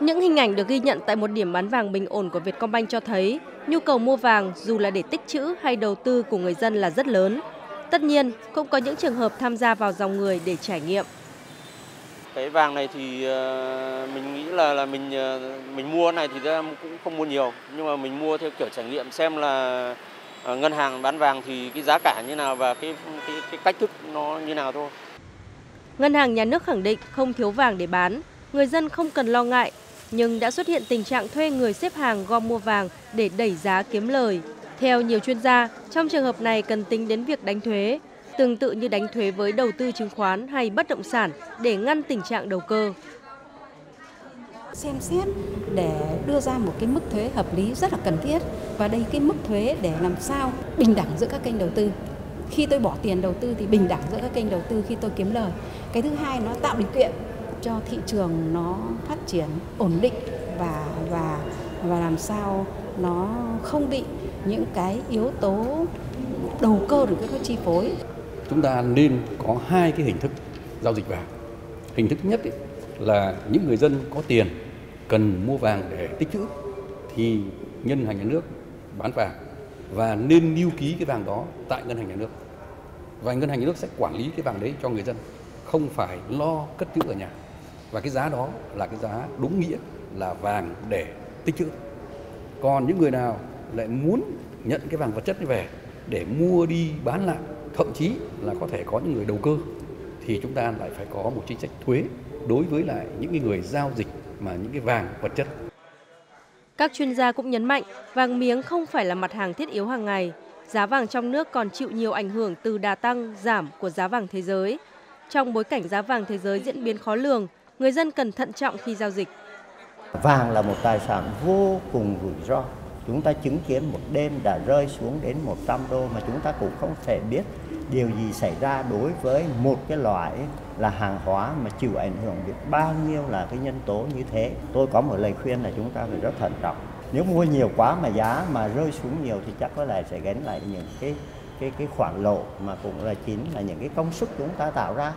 Những hình ảnh được ghi nhận tại một điểm bán vàng bình ổn của Vietcombank cho thấy nhu cầu mua vàng dù là để tích trữ hay đầu tư của người dân là rất lớn. Tất nhiên, cũng có những trường hợp tham gia vào dòng người để trải nghiệm. Cái vàng này thì ờ, mình nghĩ là là mình ờ, mình mua này thì ra cũng không mua nhiều, nhưng mà mình mua theo kiểu trải nghiệm xem là ờ, ngân hàng bán vàng thì cái giá cả như nào và cái cái, cái cách thức nó như nào thôi. Ngân hàng nhà nước khẳng định không thiếu vàng để bán, người dân không cần lo ngại, nhưng đã xuất hiện tình trạng thuê người xếp hàng gom mua vàng để đẩy giá kiếm lời. Theo nhiều chuyên gia, trong trường hợp này cần tính đến việc đánh thuế, tương tự như đánh thuế với đầu tư chứng khoán hay bất động sản để ngăn tình trạng đầu cơ. xem xét để đưa ra một cái mức thuế hợp lý rất là cần thiết và đây cái mức thuế để làm sao bình đẳng giữa các kênh đầu tư khi tôi bỏ tiền đầu tư thì bình đẳng giữa các kênh đầu tư khi tôi kiếm lời cái thứ hai nó tạo điều kiện cho thị trường nó phát triển ổn định và và và làm sao nó không bị những cái yếu tố đầu cơ được các chi phối. Chúng ta nên có hai cái hình thức giao dịch vàng. Hình thức nhất ấy, là những người dân có tiền cần mua vàng để tích trữ thì ngân hàng nhà nước bán vàng và nên lưu ký cái vàng đó tại ngân hàng nhà nước. Và ngân hàng nhà nước sẽ quản lý cái vàng đấy cho người dân không phải lo cất trữ ở nhà và cái giá đó là cái giá đúng nghĩa là vàng để tích trữ còn những người nào lại muốn nhận cái vàng vật chất về để mua đi bán lại thậm chí là có thể có những người đầu cơ thì chúng ta lại phải có một chính sách thuế đối với lại những người giao dịch mà những cái vàng vật chất Các chuyên gia cũng nhấn mạnh vàng miếng không phải là mặt hàng thiết yếu hàng ngày. Giá vàng trong nước còn chịu nhiều ảnh hưởng từ đà tăng, giảm của giá vàng thế giới. Trong bối cảnh giá vàng thế giới diễn biến khó lường, người dân cần thận trọng khi giao dịch. Vàng là một tài sản vô cùng rủi ro. Chúng ta chứng kiến một đêm đã rơi xuống đến 100 đô mà chúng ta cũng không thể biết điều gì xảy ra đối với một cái loại là hàng hóa mà chịu ảnh hưởng biết bao nhiêu là cái nhân tố như thế. Tôi có một lời khuyên là chúng ta phải rất thận trọng. Nếu mua nhiều quá mà giá mà rơi xuống nhiều thì chắc có lẽ sẽ gánh lại những cái cái cái khoản lộ mà cũng là chính là những cái công sức chúng ta tạo ra.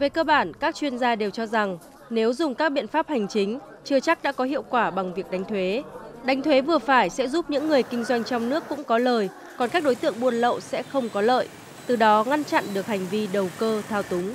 Về cơ bản, các chuyên gia đều cho rằng nếu dùng các biện pháp hành chính, chưa chắc đã có hiệu quả bằng việc đánh thuế. Đánh thuế vừa phải sẽ giúp những người kinh doanh trong nước cũng có lời, còn các đối tượng buôn lậu sẽ không có lợi, từ đó ngăn chặn được hành vi đầu cơ thao túng.